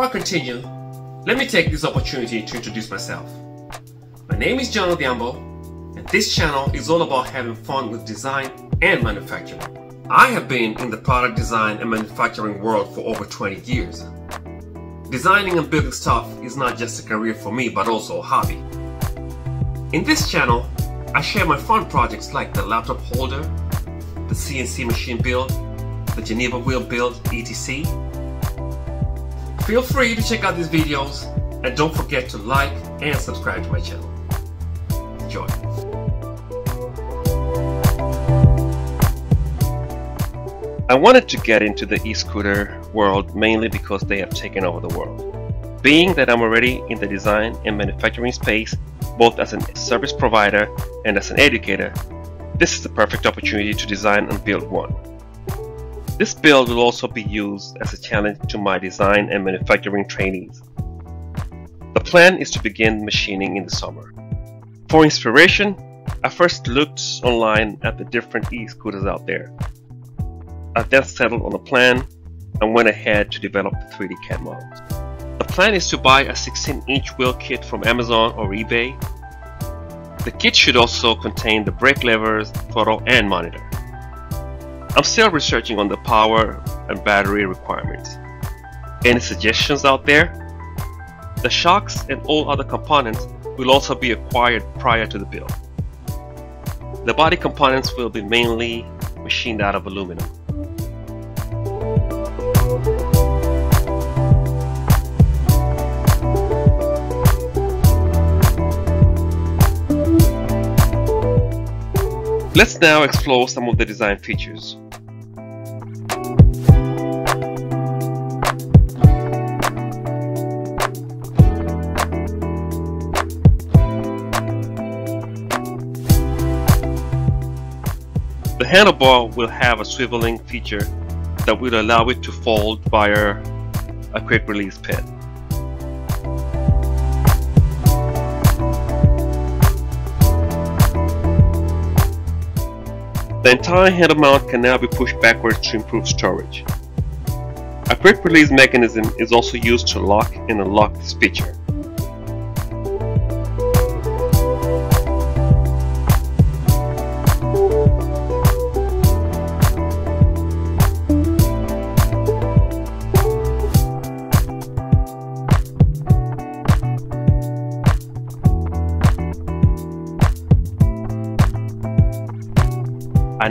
Before I continue, let me take this opportunity to introduce myself. My name is John Odhiambo, and this channel is all about having fun with design and manufacturing. I have been in the product design and manufacturing world for over 20 years. Designing and building stuff is not just a career for me, but also a hobby. In this channel, I share my fun projects like the laptop holder, the CNC machine build, the Geneva wheel build, etc. Feel free to check out these videos and don't forget to like and subscribe to my channel. Enjoy. I wanted to get into the e-scooter world mainly because they have taken over the world. Being that I'm already in the design and manufacturing space, both as a service provider and as an educator, this is the perfect opportunity to design and build one. This build will also be used as a challenge to my design and manufacturing trainees. The plan is to begin machining in the summer. For inspiration, I first looked online at the different e-scooters out there. I then settled on a plan and went ahead to develop the 3D CAD models. The plan is to buy a 16-inch wheel kit from Amazon or eBay. The kit should also contain the brake levers, throttle, and monitor. I'm still researching on the power and battery requirements. Any suggestions out there? The shocks and all other components will also be acquired prior to the build. The body components will be mainly machined out of aluminum. Let's now explore some of the design features. The handlebar will have a swiveling feature that will allow it to fold via a quick release pin. The entire handle mount can now be pushed backwards to improve storage. A quick release mechanism is also used to lock and unlock this feature.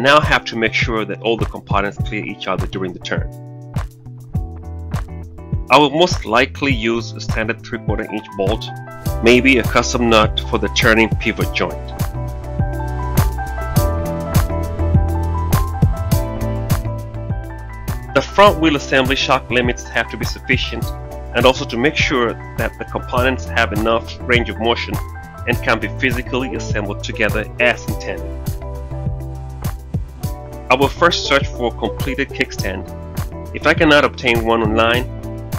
Now have to make sure that all the components clear each other during the turn. I will most likely use a standard 3 4 inch bolt, maybe a custom nut for the turning pivot joint. The front wheel assembly shock limits have to be sufficient and also to make sure that the components have enough range of motion and can be physically assembled together as intended. I will first search for a completed kickstand. If I cannot obtain one online,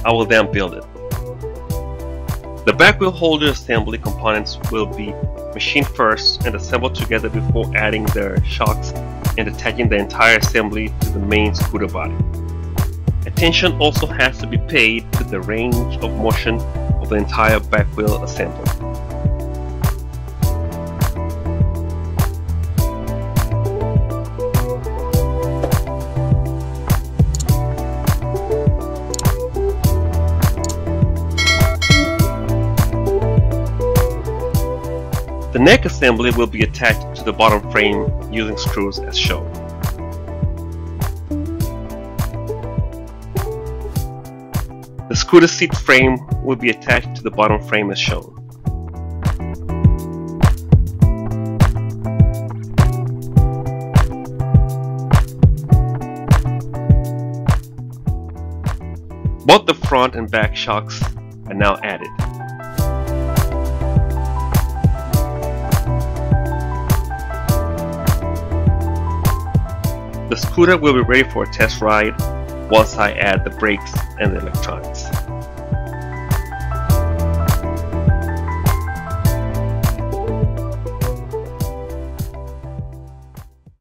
I will then build it. The back wheel holder assembly components will be machined first and assembled together before adding their shocks and attaching the entire assembly to the main scooter body. Attention also has to be paid to the range of motion of the entire back wheel assembly. The neck assembly will be attached to the bottom frame using screws as shown. The scooter seat frame will be attached to the bottom frame as shown. Both the front and back shocks are now added. The scooter will be ready for a test ride once I add the brakes and the electronics.